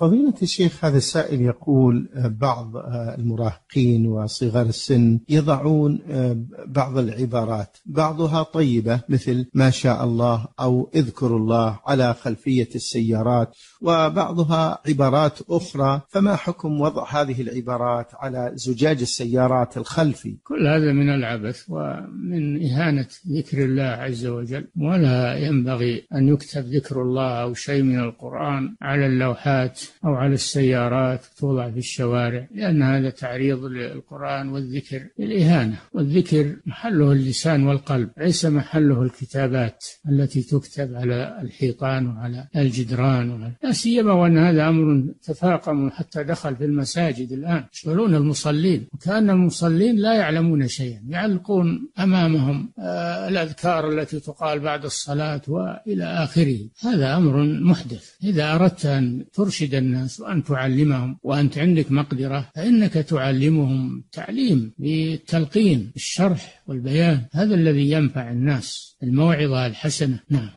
فضيلة الشيخ هذا السائل يقول بعض المراهقين وصغار السن يضعون بعض العبارات بعضها طيبة مثل ما شاء الله أو اذكروا الله على خلفية السيارات وبعضها عبارات أخرى فما حكم وضع هذه العبارات على زجاج السيارات الخلفي؟ كل هذا من العبث ومن إهانة ذكر الله عز وجل. ولا ينبغي أن يكتب ذكر الله أو شيء من القرآن على اللوحات. أو على السيارات توضع في الشوارع لأن هذا تعريض للقرآن والذكر للإهانة. والذكر محله اللسان والقلب ليس محله الكتابات التي تكتب على الحيطان وعلى الجدران وعلى لا سيما وأن هذا أمر تفاقم حتى دخل في المساجد الآن. يشغلون المصلين وكأن المصلين لا يعلمون شيئا يعلقون أمامهم آه، الأذكار التي تقال بعد الصلاة وإلى آخره. هذا أمر محدث. إذا أردت أن ترشد الناس وأن تعلمهم وأنت عندك مقدرة فإنك تعلمهم تعليم بالتلقين الشرح والبيان. هذا الذي ينفع الناس الموعظة الحسنة. نعم.